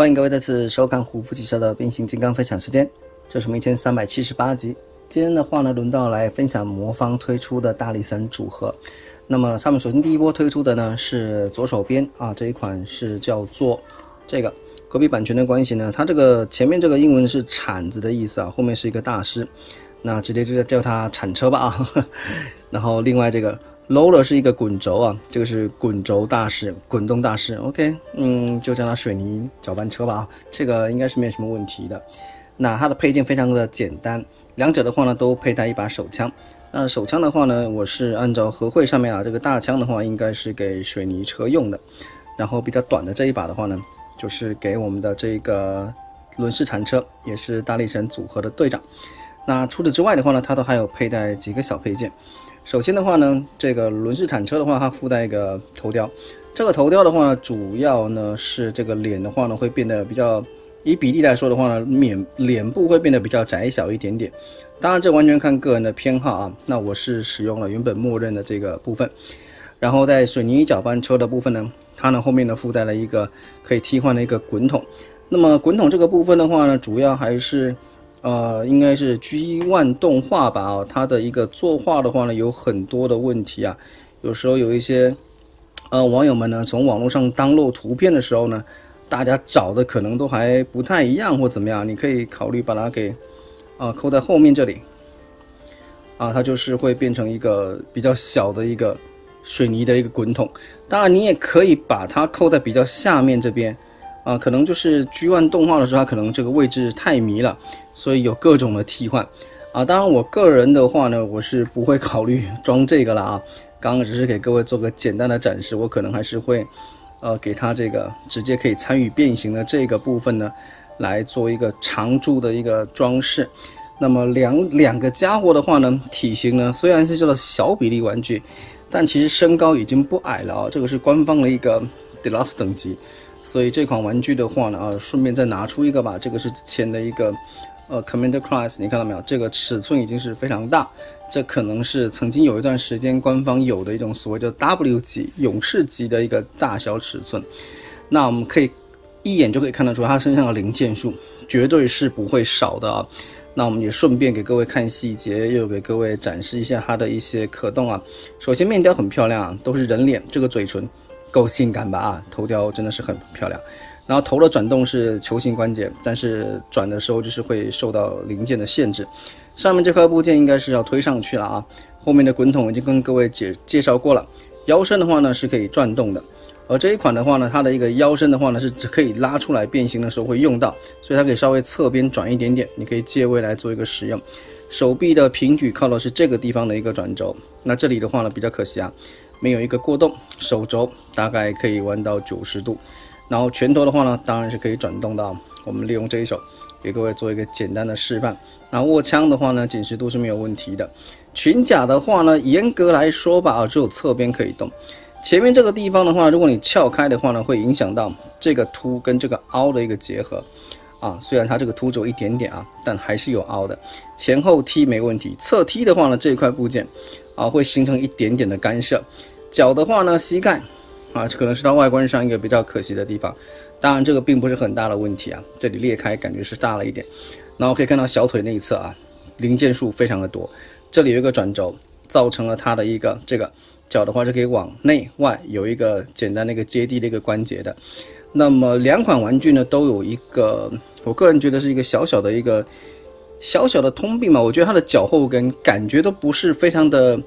欢迎各位再次收看胡夫汽车的变形金刚分享时间，这是我们一千三百七十八集。今天的话呢，轮到来分享魔方推出的大力神组合。那么上面首先第一波推出的呢是左手边啊这一款是叫做这个，隔壁版权的关系呢，它这个前面这个英文是铲子的意思啊，后面是一个大师，那直接就叫它铲车吧啊。然后另外这个。Lower 是一个滚轴啊，这个是滚轴大师，滚动大师。OK，嗯，就叫它水泥搅拌车吧，这个应该是没有什么问题的。那它的配件非常的简单，两者的话呢都佩戴一把手枪。那手枪的话呢，我是按照合会上面啊，这个大枪的话应该是给水泥车用的，然后比较短的这一把的话呢，就是给我们的这个轮式铲车，也是大力神组合的队长。那除此之外的话呢，它都还有佩戴几个小配件。首先的话呢，这个轮式铲车的话，它附带一个头雕。这个头雕的话呢，主要呢是这个脸的话呢会变得比较，以比例来说的话呢，脸脸部会变得比较窄小一点点。当然这完全看个人的偏好啊。那我是使用了原本默认的这个部分。然后在水泥搅拌车的部分呢，它呢后面呢附带了一个可以替换的一个滚筒。那么滚筒这个部分的话呢，主要还是。呃，应该是 G One 动画吧？哦，它的一个作画的话呢，有很多的问题啊。有时候有一些呃网友们呢，从网络上当漏图片的时候呢，大家找的可能都还不太一样或怎么样。你可以考虑把它给啊扣在后面这里啊，它就是会变成一个比较小的一个水泥的一个滚筒。当然，你也可以把它扣在比较下面这边。啊，可能就是 G One 动画的时候，它可能这个位置太迷了，所以有各种的替换。啊，当然我个人的话呢，我是不会考虑 装这个了啊。刚刚只是给各位做个简单的展示，我可能还是会，呃，给它这个直接可以参与变形的这个部分呢，来做一个常驻的一个装饰。那么两两个家伙的话呢，体型呢虽然是叫做小比例玩具，但其实身高已经不矮了啊。这个是官方的一个 Deluxe 等级。所以这款玩具的话呢，啊，顺便再拿出一个吧。这个是之前的一个，呃，Commander Class，你看到没有？这个尺寸已经是非常大，这可能是曾经有一段时间官方有的一种所谓的 W 级勇士级的一个大小尺寸。那我们可以一眼就可以看得出它身上的零件数绝对是不会少的啊。那我们也顺便给各位看细节，又给各位展示一下它的一些可动啊。首先面雕很漂亮啊，都是人脸，这个嘴唇。够性感吧啊，头雕真的是很漂亮。然后头的转动是球形关节，但是转的时候就是会受到零件的限制。上面这块部件应该是要推上去了啊。后面的滚筒已经跟各位介介绍过了。腰身的话呢是可以转动的，而这一款的话呢，它的一个腰身的话呢是只可以拉出来变形的时候会用到，所以它可以稍微侧边转一点点，你可以借位来做一个使用。手臂的平举靠的是这个地方的一个转轴，那这里的话呢比较可惜啊。没有一个过动，手肘大概可以弯到九十度，然后拳头的话呢，当然是可以转动的。我们利用这一手给各位做一个简单的示范。那握枪的话呢，紧实度是没有问题的。裙甲的话呢，严格来说吧，啊，只有侧边可以动。前面这个地方的话，如果你撬开的话呢，会影响到这个凸跟这个凹的一个结合。啊，虽然它这个凸轴一点点啊，但还是有凹的。前后踢没问题，侧踢的话呢，这一块部件啊会形成一点点的干涉。脚的话呢，膝盖，啊，这可能是它外观上一个比较可惜的地方。当然，这个并不是很大的问题啊。这里裂开感觉是大了一点。然后可以看到小腿那一侧啊，零件数非常的多。这里有一个转轴，造成了它的一个这个脚的话是可以往内外有一个简单的一个接地的一个关节的。那么两款玩具呢，都有一个，我个人觉得是一个小小的一个小小的通病嘛。我觉得它的脚后跟感觉都不是非常的。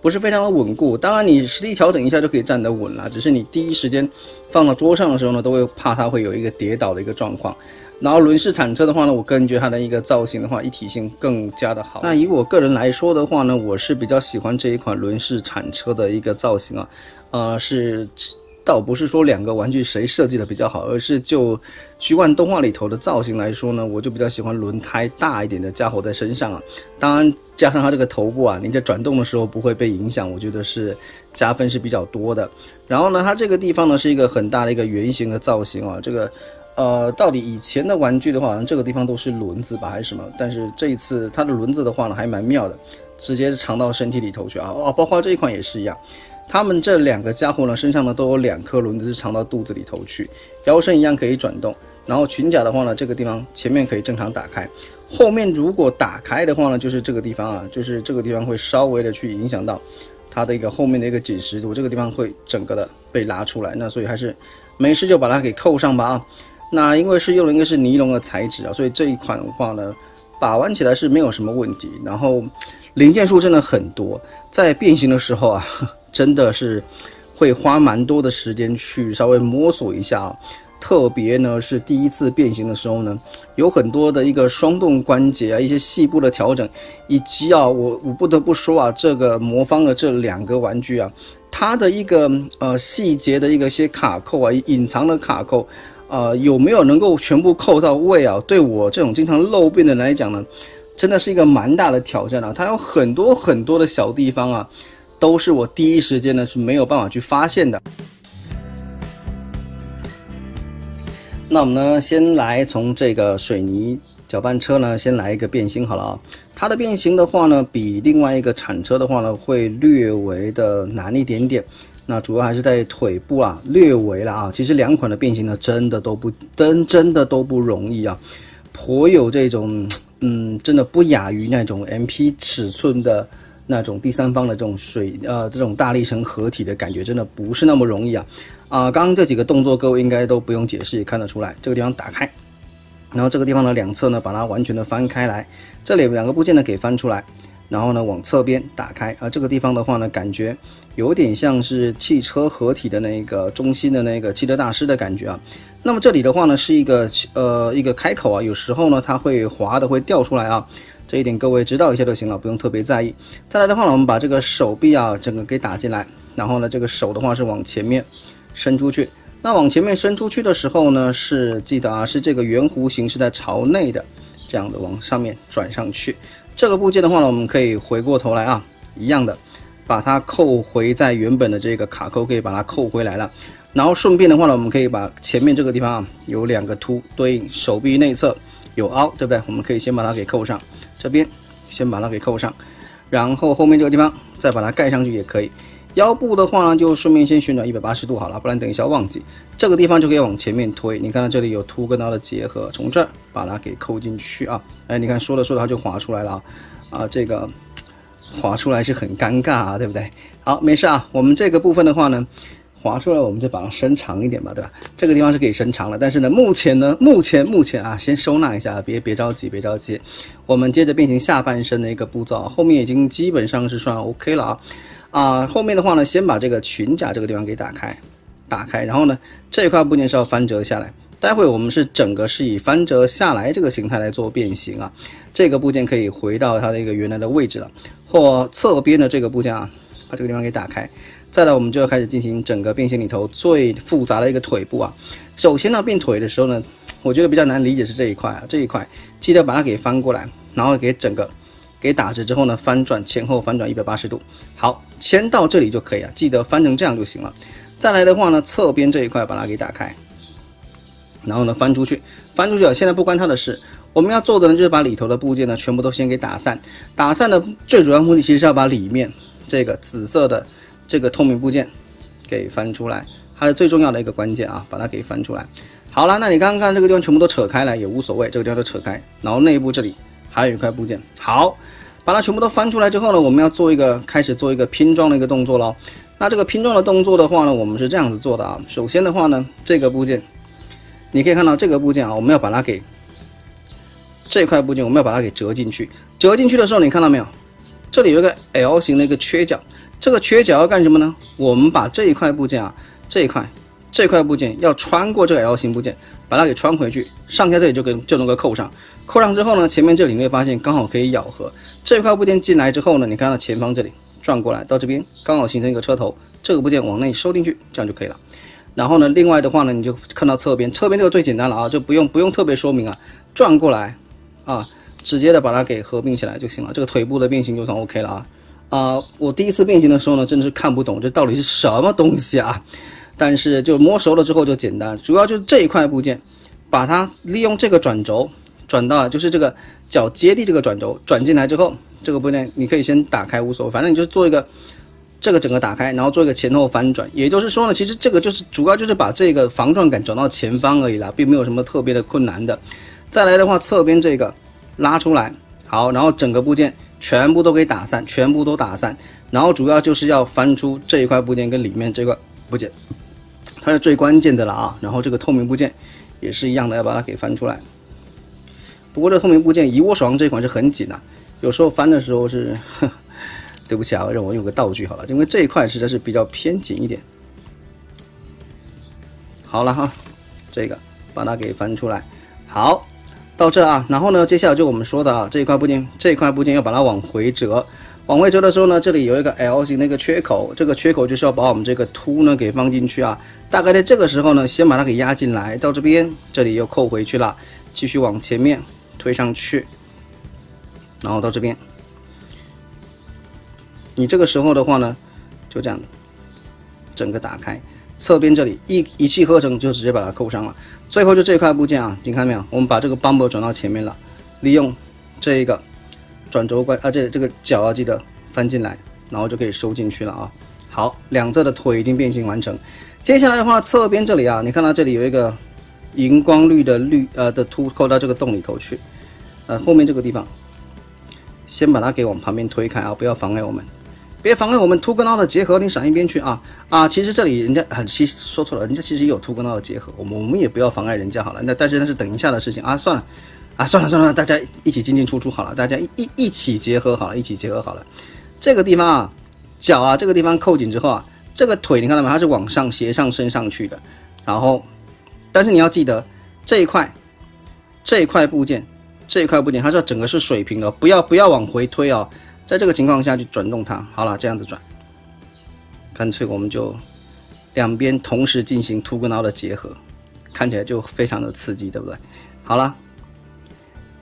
不是非常的稳固，当然你实地调整一下就可以站得稳了，只是你第一时间放到桌上的时候呢，都会怕它会有一个跌倒的一个状况。然后轮式铲车的话呢，我个人觉得它的一个造型的话，一体性更加的好。那以我个人来说的话呢，我是比较喜欢这一款轮式铲车的一个造型啊，呃是。倒不是说两个玩具谁设计的比较好，而是就 G ONE 动画里头的造型来说呢，我就比较喜欢轮胎大一点的家伙在身上啊。当然，加上它这个头部啊，你在转动的时候不会被影响，我觉得是加分是比较多的。然后呢，它这个地方呢是一个很大的一个圆形的造型啊。这个，呃，到底以前的玩具的话，好像这个地方都是轮子吧，还是什么？但是这一次它的轮子的话呢，还蛮妙的，直接藏到身体里头去啊。哦，包括这一款也是一样。他们这两个家伙呢，身上呢都有两颗轮子藏到肚子里头去，腰身一样可以转动，然后裙甲的话呢，这个地方前面可以正常打开，后面如果打开的话呢，就是这个地方啊，就是这个地方会稍微的去影响到它的一个后面的一个紧实度，这个地方会整个的被拉出来。那所以还是没事就把它给扣上吧啊。那因为是用了一个是尼龙的材质啊，所以这一款的话呢，把玩起来是没有什么问题。然后零件数真的很多，在变形的时候啊，真的是会花蛮多的时间去稍微摸索一下啊。特别呢是第一次变形的时候呢，有很多的一个双动关节啊，一些细部的调整，以及啊，我我不得不说啊，这个魔方的这两个玩具啊，它的一个呃细节的一个些卡扣啊，隐藏的卡扣。呃，有没有能够全部扣到位啊？对我这种经常漏变的人来讲呢，真的是一个蛮大的挑战啊。它有很多很多的小地方啊，都是我第一时间呢是没有办法去发现的。那我们呢，先来从这个水泥搅拌车呢，先来一个变形好了啊。它的变形的话呢，比另外一个铲车的话呢，会略微的难一点点。那主要还是在腿部啊，略微了啊。其实两款的变形呢，真的都不真真的都不容易啊，颇有这种嗯，真的不亚于那种 MP 尺寸的那种第三方的这种水呃这种大力神合体的感觉，真的不是那么容易啊啊！刚刚这几个动作各位应该都不用解释，也看得出来。这个地方打开，然后这个地方的两侧呢，把它完全的翻开来，这里两个部件呢给翻出来。然后呢，往侧边打开啊，这个地方的话呢，感觉有点像是汽车合体的那个中心的那个汽车大师的感觉啊。那么这里的话呢，是一个呃一个开口啊，有时候呢它会滑的会掉出来啊，这一点各位知道一下就行了，不用特别在意。再来的话呢，我们把这个手臂啊整个给打进来，然后呢这个手的话是往前面伸出去。那往前面伸出去的时候呢，是记得啊是这个圆弧形是在朝内的，这样的往上面转上去。这个部件的话呢，我们可以回过头来啊，一样的，把它扣回在原本的这个卡扣，可以把它扣回来了。然后顺便的话呢，我们可以把前面这个地方啊，有两个凸对应手臂内侧有凹，对不对？我们可以先把它给扣上，这边先把它给扣上，然后后面这个地方再把它盖上去也可以。腰部的话呢，就顺便先旋转一百八十度好了，不然等一下忘记。这个地方就可以往前面推，你看到这里有凸跟凹的结合，从这儿把它给扣进去啊。哎，你看说着说着它就滑出来了啊，啊，这个滑出来是很尴尬啊，对不对？好，没事啊，我们这个部分的话呢，滑出来我们就把它伸长一点吧，对吧？这个地方是可以伸长了，但是呢，目前呢，目前目前啊，先收纳一下，别别着急，别着急。我们接着变形下半身的一个步骤，后面已经基本上是算 OK 了啊。啊，后面的话呢，先把这个裙甲这个地方给打开，打开，然后呢，这块部件是要翻折下来。待会我们是整个是以翻折下来这个形态来做变形啊。这个部件可以回到它的一个原来的位置了，或侧边的这个部件啊，把这个地方给打开。再来，我们就要开始进行整个变形里头最复杂的一个腿部啊。首先呢，变腿的时候呢，我觉得比较难理解是这一块啊，这一块记得把它给翻过来，然后给整个。给打直之后呢，翻转前后翻转一百八十度。好，先到这里就可以了，记得翻成这样就行了。再来的话呢，侧边这一块把它给打开，然后呢翻出去，翻出去了。现在不关它的事，我们要做的呢就是把里头的部件呢全部都先给打散。打散的最主要目的其实是要把里面这个紫色的这个透明部件给翻出来，它是最重要的一个关键啊，把它给翻出来。好了，那你刚刚这个地方全部都扯开来也无所谓，这个地方都扯开，然后内部这里。还有一块部件，好，把它全部都翻出来之后呢，我们要做一个开始做一个拼装的一个动作喽。那这个拼装的动作的话呢，我们是这样子做的啊。首先的话呢，这个部件，你可以看到这个部件啊，我们要把它给这块部件，我们要把它给折进去。折进去的时候，你看到没有？这里有一个 L 型的一个缺角，这个缺角要干什么呢？我们把这一块部件啊，这一块这一块部件要穿过这个 L 型部件。把它给穿回去，上下这里就跟就能够扣上。扣上之后呢，前面这里你会发现刚好可以咬合。这块部件进来之后呢，你看到前方这里转过来到这边，刚好形成一个车头。这个部件往内收进去，这样就可以了。然后呢，另外的话呢，你就看到侧边，侧边这个最简单了啊，就不用不用特别说明啊，转过来啊，直接的把它给合并起来就行了。这个腿部的变形就算 OK 了啊。啊，我第一次变形的时候呢，真的是看不懂这到底是什么东西啊。但是就摸熟了之后就简单，主要就是这一块部件，把它利用这个转轴转到就是这个脚接地这个转轴转进来之后，这个部件你可以先打开无所谓，反正你就做一个这个整个打开，然后做一个前后翻转。也就是说呢，其实这个就是主要就是把这个防撞杆转到前方而已啦，并没有什么特别的困难的。再来的话，侧边这个拉出来，好，然后整个部件全部都给打散，全部都打散。然后主要就是要翻出这一块部件跟里面这块部件，它是最关键的了啊。然后这个透明部件也是一样的，要把它给翻出来。不过这透明部件一握手上这款是很紧啊，有时候翻的时候是，对不起啊，让我用个道具好了，因为这一块实在是比较偏紧一点。好了哈，这个把它给翻出来，好，到这啊，然后呢，接下来就我们说的啊，这一块部件，这一块部件要把它往回折。往回折的时候呢，这里有一个 L 型的一个缺口，这个缺口就是要把我们这个凸呢给放进去啊。大概在这个时候呢，先把它给压进来，到这边，这里又扣回去了，继续往前面推上去，然后到这边。你这个时候的话呢，就这样，整个打开，侧边这里一一气呵成就直接把它扣上了。最后就这一块部件啊，你看没有？我们把这个 bumper 转到前面了，利用这一个。转轴关啊，这这个脚要记得翻进来，然后就可以收进去了啊。好，两侧的腿已经变形完成。接下来的话，侧边这里啊，你看到这里有一个荧光绿的绿呃的凸扣到这个洞里头去。呃，后面这个地方，先把它给往旁边推开啊，不要妨碍我们，别妨碍我们凸跟凹的结合。你闪一边去啊啊！其实这里人家很其实说错了，人家其实也有凸跟凹的结合，我们我们也不要妨碍人家好了。那但是那是等一下的事情啊，算了。啊，算了算了，大家一起进进出出好了，大家一一一起结合好了，一起结合好了。这个地方啊，脚啊，这个地方扣紧之后啊，这个腿你看到吗？它是往上斜上升上去的。然后，但是你要记得这一块，这一块部件，这一块部件它是要整个是水平的，不要不要往回推啊。在这个情况下去转动它，好了，这样子转，干脆我们就两边同时进行凸跟凹的结合，看起来就非常的刺激，对不对？好了。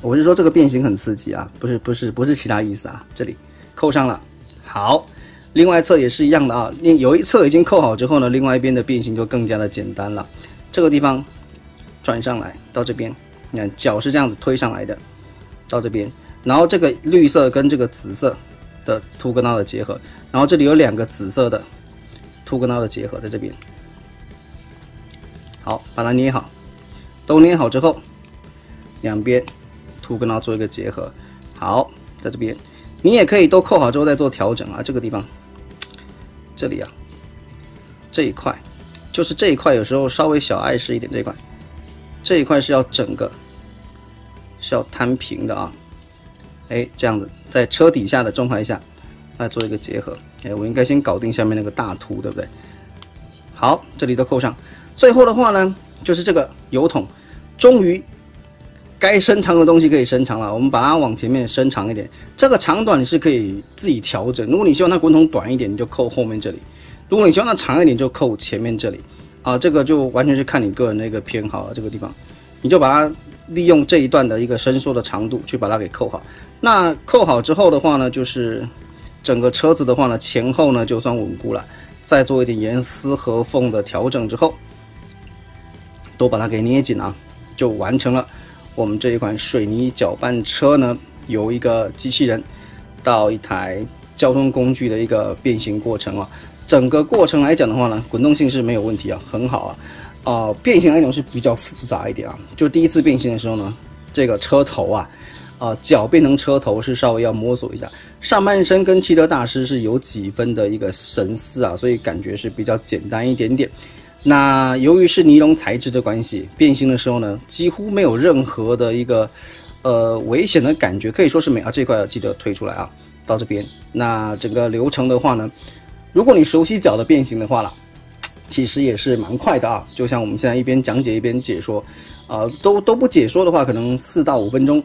我是说这个变形很刺激啊，不是不是不是其他意思啊，这里扣上了，好，另外一侧也是一样的啊，另有一侧已经扣好之后呢，另外一边的变形就更加的简单了。这个地方转上来到这边，你看脚是这样子推上来的，到这边，然后这个绿色跟这个紫色的凸跟凹的结合，然后这里有两个紫色的凸跟凹的结合在这边，好，把它捏好，都捏好之后，两边。凸跟它做一个结合，好，在这边，你也可以都扣好之后再做调整啊。这个地方，这里啊，这一块，就是这一块有时候稍微小碍事一点，这一块，这一块是要整个是要摊平的啊。哎，这样子，在车底下的状态下来做一个结合。哎，我应该先搞定下面那个大凸，对不对？好，这里都扣上。最后的话呢，就是这个油桶，终于。该伸长的东西可以伸长了，我们把它往前面伸长一点。这个长短你是可以自己调整。如果你希望它滚筒短一点，你就扣后面这里；如果你希望它长一点，就扣前面这里。啊，这个就完全是看你个人的一个偏好了。这个地方，你就把它利用这一段的一个伸缩的长度去把它给扣好。那扣好之后的话呢，就是整个车子的话呢，前后呢就算稳固了。再做一点严丝合缝的调整之后，都把它给捏紧啊，就完成了。我们这一款水泥搅拌车呢，由一个机器人到一台交通工具的一个变形过程啊，整个过程来讲的话呢，滚动性是没有问题啊，很好啊，啊，变形来讲是比较复杂一点啊，就第一次变形的时候呢，这个车头啊，啊，脚变成车头是稍微要摸索一下，上半身跟汽车大师是有几分的一个神似啊，所以感觉是比较简单一点点。那由于是尼龙材质的关系，变形的时候呢，几乎没有任何的一个呃危险的感觉，可以说是没啊。这块要记得推出来啊，到这边。那整个流程的话呢，如果你熟悉脚的变形的话了，其实也是蛮快的啊。就像我们现在一边讲解一边解说，啊，都都不解说的话，可能四到五分钟，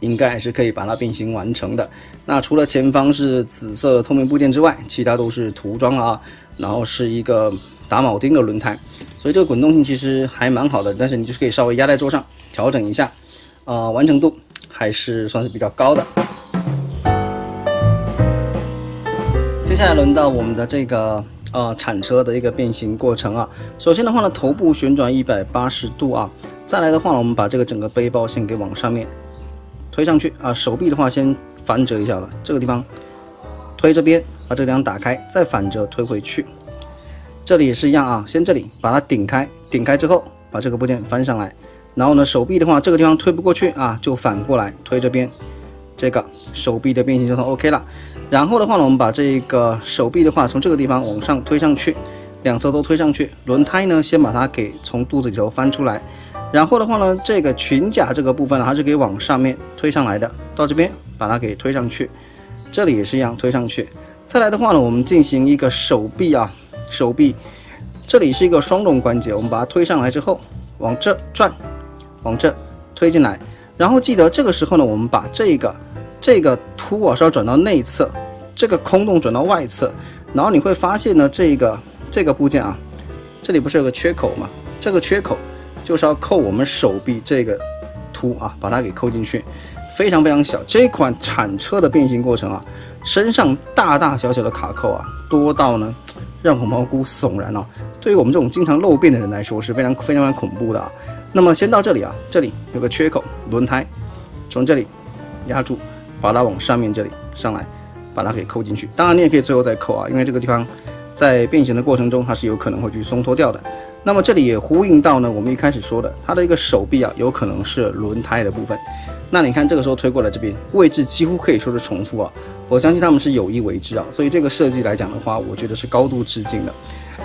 应该还是可以把它变形完成的。那除了前方是紫色透明部件之外，其他都是涂装了啊，然后是一个。打铆钉的轮胎，所以这个滚动性其实还蛮好的，但是你就是可以稍微压在桌上调整一下，啊，完成度还是算是比较高的。接下来轮到我们的这个呃铲车的一个变形过程啊，首先的话呢，头部旋转一百八十度啊，再来的话呢，我们把这个整个背包先给往上面推上去啊，手臂的话先翻折一下了，这个地方推这边，把这个地方打开，再反折推回去。这里也是一样啊，先这里把它顶开，顶开之后把这个部件翻上来，然后呢手臂的话这个地方推不过去啊，就反过来推这边，这个手臂的变形就算 OK 了。然后的话呢，我们把这个手臂的话从这个地方往上推上去，两侧都推上去。轮胎呢，先把它给从肚子里头翻出来。然后的话呢，这个裙甲这个部分还是可以往上面推上来的，到这边把它给推上去。这里也是一样推上去。再来的话呢，我们进行一个手臂啊，手臂这里是一个双动关节，我们把它推上来之后，往这转，往这推进来。然后记得这个时候呢，我们把这个。这个凸啊是要转到内侧，这个空洞转到外侧，然后你会发现呢，这个这个部件啊，这里不是有个缺口吗？这个缺口就是要扣我们手臂这个凸啊，把它给扣进去，非常非常小。这款铲车的变形过程啊，身上大大小小的卡扣啊，多到呢让我毛骨悚然啊。对于我们这种经常漏变的人来说是非常非常非常恐怖的啊。那么先到这里啊，这里有个缺口，轮胎从这里压住。把它往上面这里上来，把它给扣进去。当然你也可以最后再扣啊，因为这个地方在变形的过程中它是有可能会去松脱掉的。那么这里也呼应到呢，我们一开始说的，它的一个手臂啊，有可能是轮胎的部分。那你看这个时候推过来这边位置几乎可以说是重复啊，我相信他们是有意为之啊。所以这个设计来讲的话，我觉得是高度致敬的。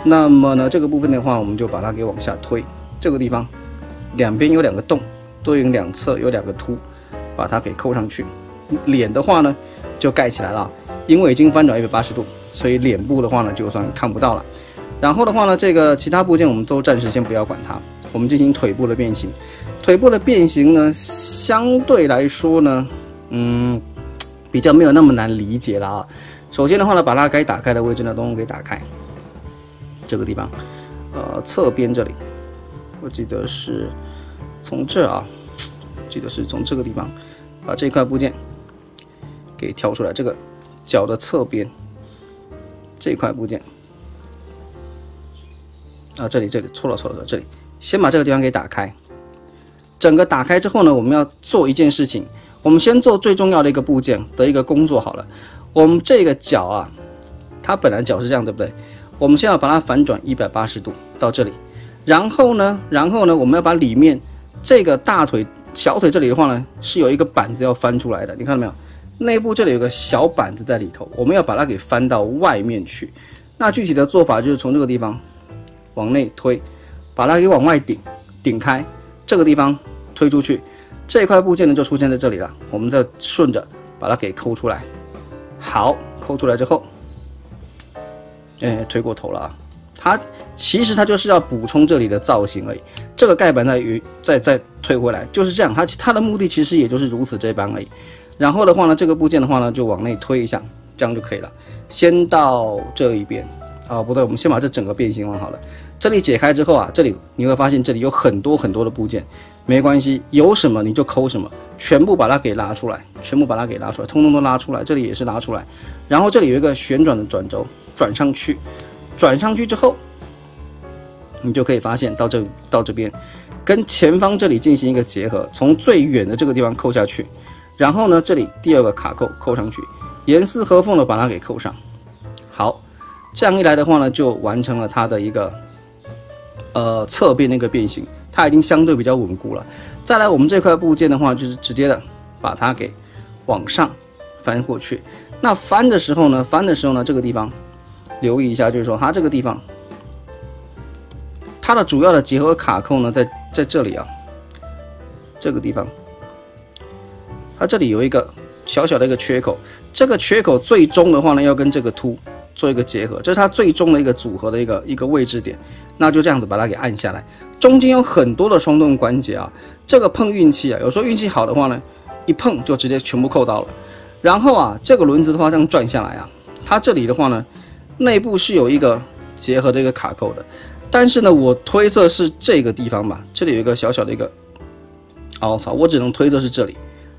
那么呢，这个部分的话，我们就把它给往下推。这个地方两边有两个洞，对应两侧有两个凸，把它给扣上去。脸的话呢，就盖起来了，因为已经翻转一百八十度，所以脸部的话呢，就算看不到了。然后的话呢，这个其他部件我们都暂时先不要管它，我们进行腿部的变形。腿部的变形呢，相对来说呢，嗯，比较没有那么难理解了啊。首先的话呢，把它该打开的位置呢，都给打开。这个地方，呃，侧边这里，我记得是从这啊，记得是从这个地方，把这块部件。给挑出来，这个脚的侧边这块部件啊，这里这里错了错了，这里先把这个地方给打开。整个打开之后呢，我们要做一件事情，我们先做最重要的一个部件的一个工作好了。我们这个脚啊，它本来脚是这样，对不对？我们先要把它反转一百八十度到这里，然后呢，然后呢，我们要把里面这个大腿、小腿这里的话呢，是有一个板子要翻出来的，你看到没有？内部这里有个小板子在里头，我们要把它给翻到外面去。那具体的做法就是从这个地方往内推，把它给往外顶，顶开，这个地方推出去，这块部件呢就出现在这里了。我们再顺着把它给抠出来。好，抠出来之后，哎，推过头了啊。它其实它就是要补充这里的造型而已。这个盖板再于再再推回来，就是这样。它它的目的其实也就是如此这般而已。然后的话呢，这个部件的话呢，就往内推一下，这样就可以了。先到这一边，啊，不对，我们先把这整个变形完好了。这里解开之后啊，这里你会发现这里有很多很多的部件，没关系，有什么你就抠什么，全部把它给拉出来，全部把它给拉出来，通通都拉出来。这里也是拉出来。然后这里有一个旋转的转轴，转上去，转上去之后，你就可以发现到这到这边，跟前方这里进行一个结合，从最远的这个地方扣下去。然后呢，这里第二个卡扣扣上去，严丝合缝的把它给扣上。好，这样一来的话呢，就完成了它的一个呃侧边那个变形，它已经相对比较稳固了。再来，我们这块部件的话，就是直接的把它给往上翻过去。那翻的时候呢，翻的时候呢，这个地方留意一下，就是说它这个地方，它的主要的结合卡扣呢，在在这里啊，这个地方。它这里有一个小小的一个缺口，这个缺口最终的话呢，要跟这个凸做一个结合，这是它最终的一个组合的一个一个位置点。那就这样子把它给按下来，中间有很多的双动关节啊，这个碰运气啊，有时候运气好的话呢，一碰就直接全部扣到了。然后啊，这个轮子的话这样转下来啊，它这里的话呢，内部是有一个结合的一个卡扣的，但是呢，我推测是这个地方吧，这里有一个小小的一个，哦操，我只能推测是这里。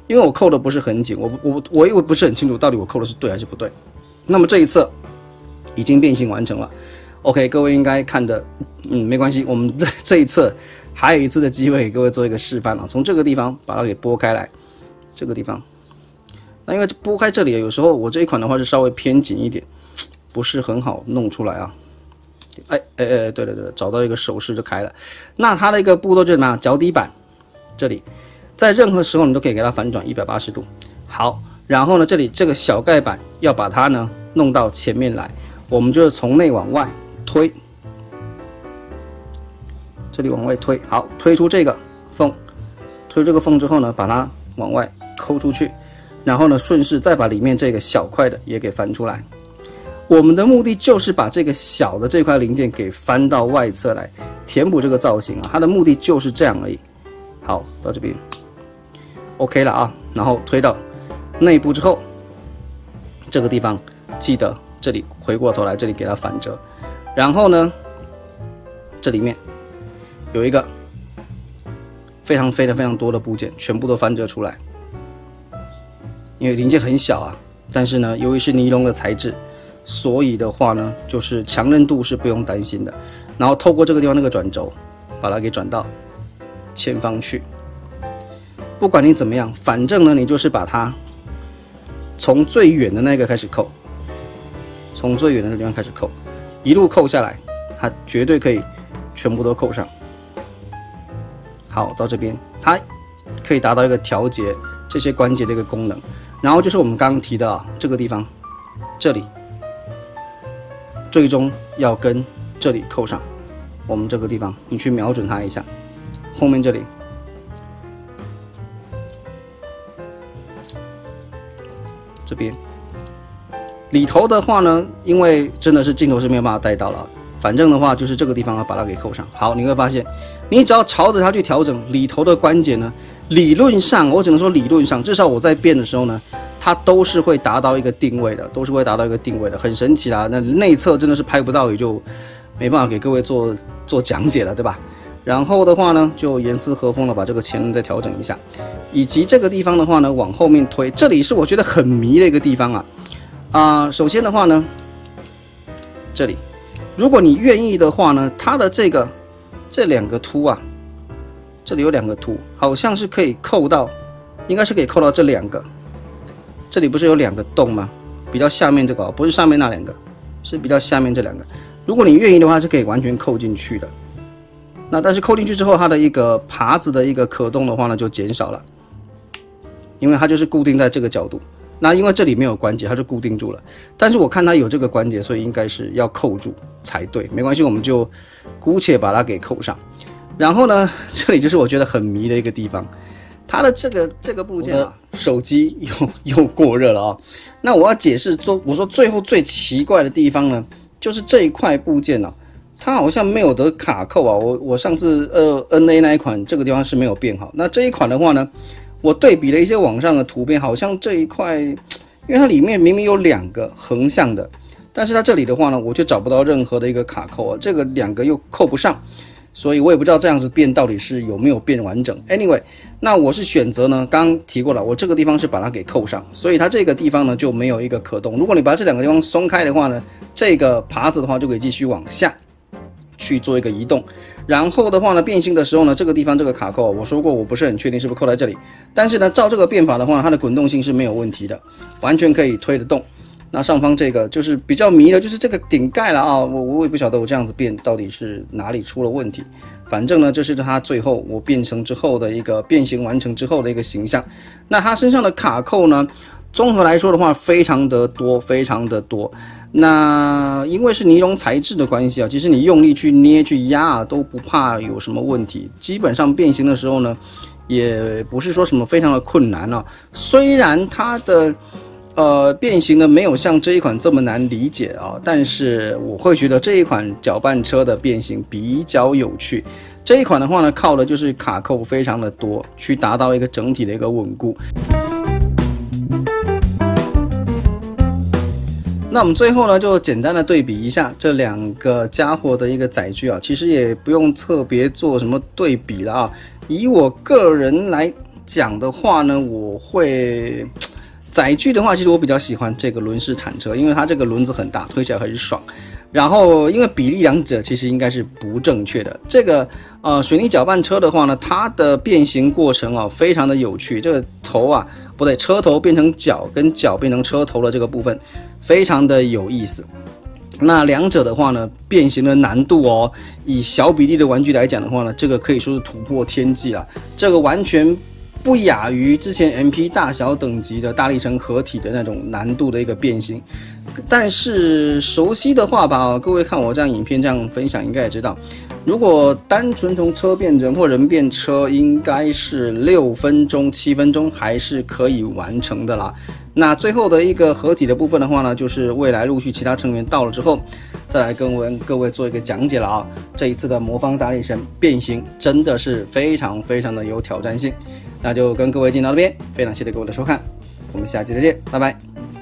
因为我扣的不是很紧，我我我因为不是很清楚到底我扣的是对还是不对。那么这一侧已经变形完成了，OK，各位应该看的，嗯，没关系，我们这 这一侧还有一次的机会给各位做一个示范啊。从这个地方把它给拨开来，这个地方，那因为拨开这里，有时候我这一款的话是稍微偏紧一点，不是很好弄出来啊。哎哎哎，对了对了，找到一个手势就开了。那它的一个步骤就是什么？脚底板这里，在任何时候你都可以给它反转一百八十度。好，然后呢，这里这个小盖板要把它呢弄到前面来，我们就是从内往外推，这里往外推，好，推出这个缝，推这个缝之后呢，把它往外抠出去，然后呢，顺势再把里面这个小块的也给翻出来。我们的目的就是把这个小的这块零件给翻到外侧来，填补这个造型啊。它的目的就是这样而已。好，到这边，OK 了啊。然后推到内部之后，这个地方记得这里回过头来，这里给它反折。然后呢，这里面有一个非常飞的非常多的部件，全部都翻折出来。因为零件很小啊，但是呢，由于是尼龙的材质。所以的话呢，就是强韧度是不用担心的。然后透过这个地方那个转轴，把它给转到前方去。不管你怎么样，反正呢，你就是把它从最远的那个开始扣，从最远的地方开始扣，一路扣下来，它绝对可以全部都扣上。好，到这边它可以达到一个调节这些关节的一个功能。然后就是我们刚刚提的啊，这个地方，这里。最终要跟这里扣上，我们这个地方你去瞄准它一下，后面这里，这边里头的话呢，因为真的是镜头是没有办法带到了，反正的话就是这个地方要把它给扣上。好，你会发现，你只要朝着它去调整里头的关节呢，理论上我只能说理论上，至少我在变的时候呢。它都是会达到一个定位的，都是会达到一个定位的，很神奇啦。那内侧真的是拍不到，也就没办法给各位做做讲解了，对吧？然后的话呢，就严丝合缝的把这个前轮再调整一下，以及这个地方的话呢，往后面推。这里是我觉得很迷的一个地方啊啊！首先的话呢，这里，如果你愿意的话呢，它的这个这两个凸啊，这里有两个凸，好像是可以扣到，应该是可以扣到这两个。这里不是有两个洞吗？比较下面这个，不是上面那两个，是比较下面这两个。如果你愿意的话，是可以完全扣进去的。那但是扣进去之后，它的一个耙子的一个可动的话呢，就减少了，因为它就是固定在这个角度。那因为这里没有关节，它就固定住了。但是我看它有这个关节，所以应该是要扣住才对。没关系，我们就姑且把它给扣上。然后呢，这里就是我觉得很迷的一个地方。它的这个这个部件啊，手机又又过热了啊。那我要解释说，我说最后最奇怪的地方呢，就是这一块部件呢，它好像没有得卡扣啊。我我上次呃 N A 那一款这个地方是没有变好。那这一款的话呢，我对比了一些网上的图片，好像这一块，因为它里面明明有两个横向的，但是它这里的话呢，我就找不到任何的一个卡扣啊，这个两个又扣不上。所以我也不知道这样子变到底是有没有变完整。Anyway，那我是选择呢，刚提过了，我这个地方是把它给扣上，所以它这个地方呢就没有一个可动。如果你把这两个地方松开的话呢，这个耙子的话就可以继续往下去做一个移动。然后的话呢，变形的时候呢，这个地方这个卡扣，我说过我不是很确定是不是扣在这里，但是呢，照这个变法的话，它的滚动性是没有问题的，完全可以推得动。那上方这个就是比较迷的，就是这个顶盖了啊！我我也不晓得我这样子变到底是哪里出了问题。反正呢，这是它最后我变成之后的一个变形完成之后的一个形象。那它身上的卡扣呢，综合来说的话，非常的多，非常的多。那因为是尼龙材质的关系啊，其实你用力去捏去压啊，都不怕有什么问题。基本上变形的时候呢，也不是说什么非常的困难啊。虽然它的。呃，变形呢没有像这一款这么难理解啊，但是我会觉得这一款搅拌车的变形比较有趣。这一款的话呢，靠的就是卡扣非常的多，去达到一个整体的一个稳固。那我们最后呢，就简单的对比一下这两个家伙的一个载具啊，其实也不用特别做什么对比了啊。以我个人来讲的话呢，我会。载具的话，其实我比较喜欢这个轮式铲车，因为它这个轮子很大，推起来很爽。然后，因为比例两者其实应该是不正确的。这个呃水泥搅拌车的话呢，它的变形过程啊非常的有趣。这个头啊不对，车头变成脚，跟脚变成车头的这个部分，非常的有意思。那两者的话呢，变形的难度哦，以小比例的玩具来讲的话呢，这个可以说是突破天际了。这个完全不亚于之前 MP 大小等级的大力神合体的那种难度的一个变形。但是熟悉的话吧，各位看我这样影片这样分享，应该也知道，如果单纯从车变人或人变车，应该是六分钟、七分钟还是可以完成的啦。那最后的一个合体的部分的话呢，就是未来陆续其他成员到了之后，再来跟我们各位做一个讲解了啊。这一次的魔方大力神变形真的是非常非常的有挑战性，那就跟各位进到这边，非常谢谢各位的收看，我们下期再见，拜拜。